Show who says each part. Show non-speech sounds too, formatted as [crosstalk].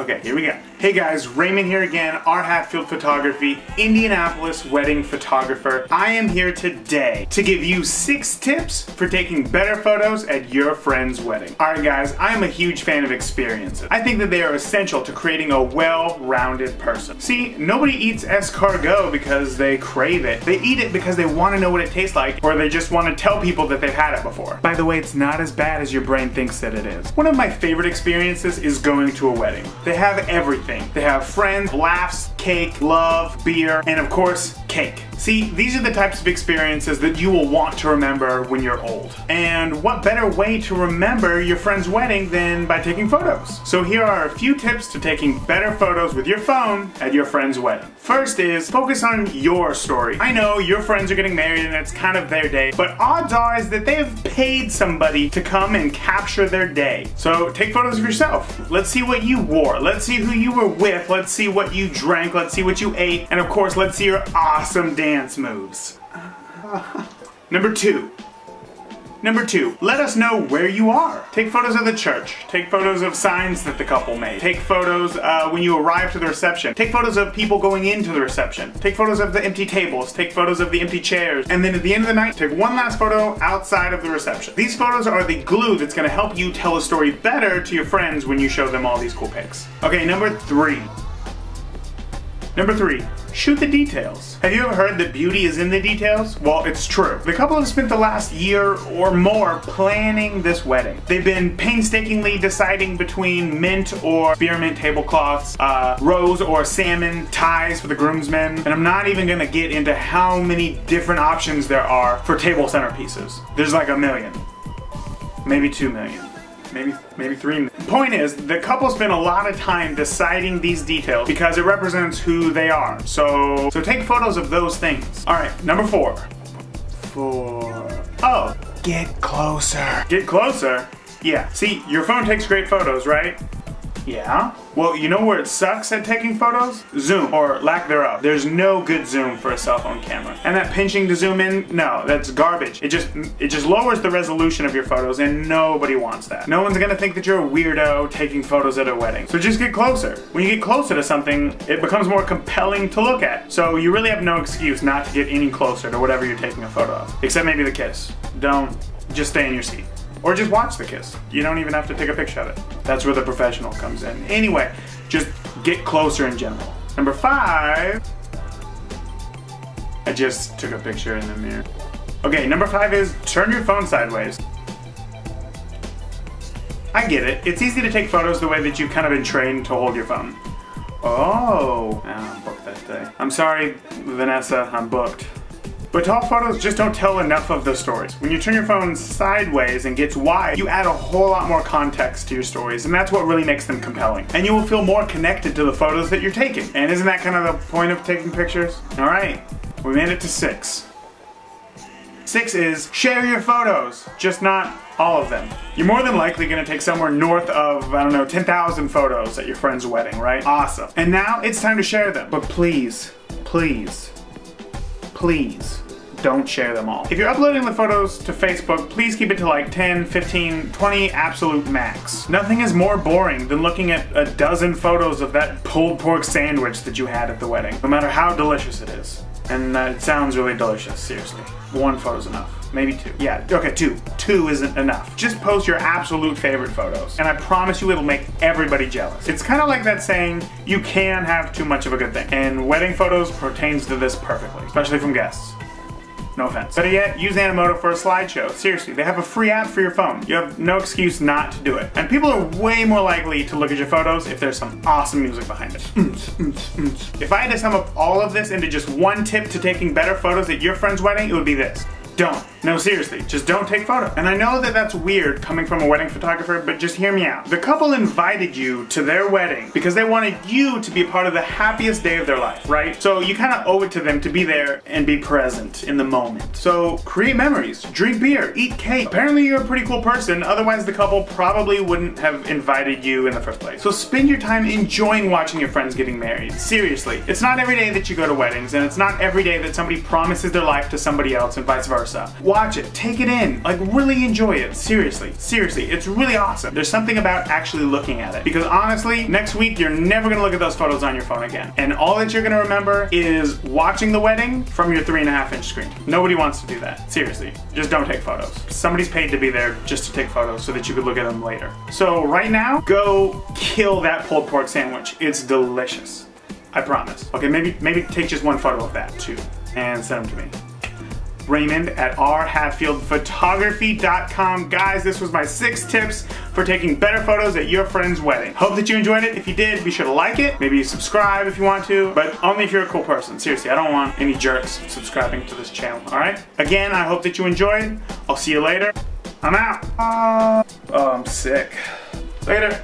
Speaker 1: Okay, here we go. Hey guys, Raymond here again, R. Hatfield Photography, Indianapolis wedding photographer. I am here today to give you six tips for taking better photos at your friend's wedding. Alright guys, I am a huge fan of experiences. I think that they are essential to creating a well-rounded person. See, nobody eats escargot because they crave it. They eat it because they want to know what it tastes like, or they just want to tell people that they've had it before. By the way, it's not as bad as your brain thinks that it is. One of my favorite experiences is going to a wedding. They have everything. They have friends, laughs, cake, love, beer, and of course, cake. See, these are the types of experiences that you will want to remember when you're old. And what better way to remember your friend's wedding than by taking photos? So here are a few tips to taking better photos with your phone at your friend's wedding. First is focus on your story. I know your friends are getting married and it's kind of their day, but odds are is that they've paid somebody to come and capture their day. So take photos of yourself. Let's see what you wore. Let's see who you were with. Let's see what you drank. Let's see what you ate. And of course, let's see your awesome dance moves. [laughs] Number two, Number two, let us know where you are. Take photos of the church. Take photos of signs that the couple made. Take photos uh, when you arrive to the reception. Take photos of people going into the reception. Take photos of the empty tables. Take photos of the empty chairs. And then at the end of the night, take one last photo outside of the reception. These photos are the glue that's gonna help you tell a story better to your friends when you show them all these cool pics. Okay, number three. Number three, shoot the details. Have you ever heard that beauty is in the details? Well, it's true. The couple have spent the last year or more planning this wedding. They've been painstakingly deciding between mint or spearmint tablecloths, uh, rose or salmon ties for the groomsmen, and I'm not even gonna get into how many different options there are for table centerpieces. There's like a million, maybe two million maybe maybe three. Point is, the couple spent a lot of time deciding these details because it represents who they are. So, so take photos of those things. All right, number four. Four. Oh, get closer. Get closer? Yeah, see, your phone takes great photos, right? Yeah? Well, you know where it sucks at taking photos? Zoom, or lack thereof. There's no good zoom for a cell phone camera. And that pinching to zoom in, no, that's garbage. It just it just lowers the resolution of your photos and nobody wants that. No one's gonna think that you're a weirdo taking photos at a wedding. So just get closer. When you get closer to something, it becomes more compelling to look at. So you really have no excuse not to get any closer to whatever you're taking a photo of. Except maybe the kiss. Don't, just stay in your seat. Or just watch the kiss. You don't even have to take a picture of it. That's where the professional comes in. Anyway, just get closer in general. Number five, I just took a picture in the mirror. Okay, number five is turn your phone sideways. I get it. It's easy to take photos the way that you've kind of been trained to hold your phone. Oh, ah, I'm booked that day. I'm sorry, Vanessa, I'm booked. But tall photos just don't tell enough of the stories. When you turn your phone sideways and gets wide, you add a whole lot more context to your stories, and that's what really makes them compelling. And you will feel more connected to the photos that you're taking. And isn't that kind of the point of taking pictures? All right, we made it to six. Six is share your photos, just not all of them. You're more than likely gonna take somewhere north of, I don't know, 10,000 photos at your friend's wedding, right? Awesome. And now it's time to share them. But please, please, please don't share them all. If you're uploading the photos to Facebook, please keep it to like 10, 15, 20 absolute max. Nothing is more boring than looking at a dozen photos of that pulled pork sandwich that you had at the wedding, no matter how delicious it is. And uh, it sounds really delicious, seriously. One photo's enough. Maybe two. Yeah, okay, two. Two isn't enough. Just post your absolute favorite photos. And I promise you it'll make everybody jealous. It's kind of like that saying, you can have too much of a good thing. And wedding photos pertains to this perfectly, especially from guests. No offense. Better yet, use Animoto for a slideshow. Seriously, they have a free app for your phone. You have no excuse not to do it. And people are way more likely to look at your photos if there's some awesome music behind it. if I had to sum up all of this into just one tip to taking better photos at your friend's wedding, it would be this. Don't. No, seriously, just don't take photos. And I know that that's weird coming from a wedding photographer, but just hear me out. The couple invited you to their wedding because they wanted you to be part of the happiest day of their life, right? So you kind of owe it to them to be there and be present in the moment. So create memories, drink beer, eat cake. Apparently you're a pretty cool person, otherwise the couple probably wouldn't have invited you in the first place. So spend your time enjoying watching your friends getting married. Seriously, it's not every day that you go to weddings, and it's not every day that somebody promises their life to somebody else and vice versa. Versa. Watch it, take it in, like really enjoy it. Seriously, seriously, it's really awesome. There's something about actually looking at it. Because honestly, next week you're never gonna look at those photos on your phone again. And all that you're gonna remember is watching the wedding from your three and a half inch screen. Nobody wants to do that. Seriously, just don't take photos. Somebody's paid to be there just to take photos so that you could look at them later. So right now, go kill that pulled pork sandwich. It's delicious. I promise. Okay, maybe maybe take just one photo of that too and send them to me. Raymond at rhatfieldphotography.com. Guys, this was my six tips for taking better photos at your friend's wedding. Hope that you enjoyed it. If you did, be sure to like it. Maybe subscribe if you want to, but only if you're a cool person. Seriously, I don't want any jerks subscribing to this channel, all right? Again, I hope that you enjoyed. I'll see you later. I'm out. oh, I'm sick. Later.